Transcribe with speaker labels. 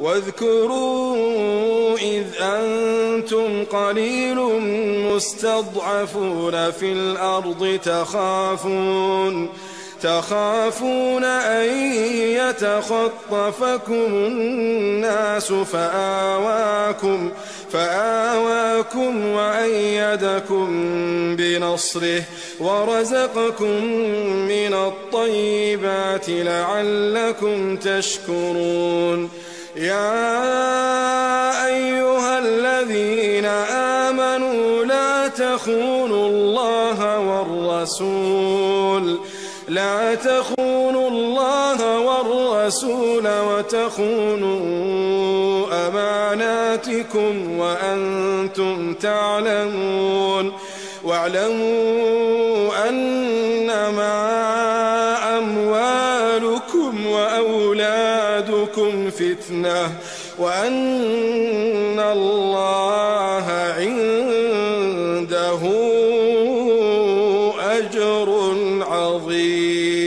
Speaker 1: واذكروا إذ أنتم قليل مستضعفون في الأرض تخافون تخافون أن يتخطفكم الناس فآواكم فآواكم وأيدكم بنصره ورزقكم من الطيبات لعلكم تشكرون. يا أيها الذين آمنوا لا تخونوا الله والرسول لا تخونوا الله والرسول وتخونوا أماناتكم وأنتم تعلمون واعلموا أنما أموالكم وأولادكم فتنة وأن الله عنده أجر عظيم.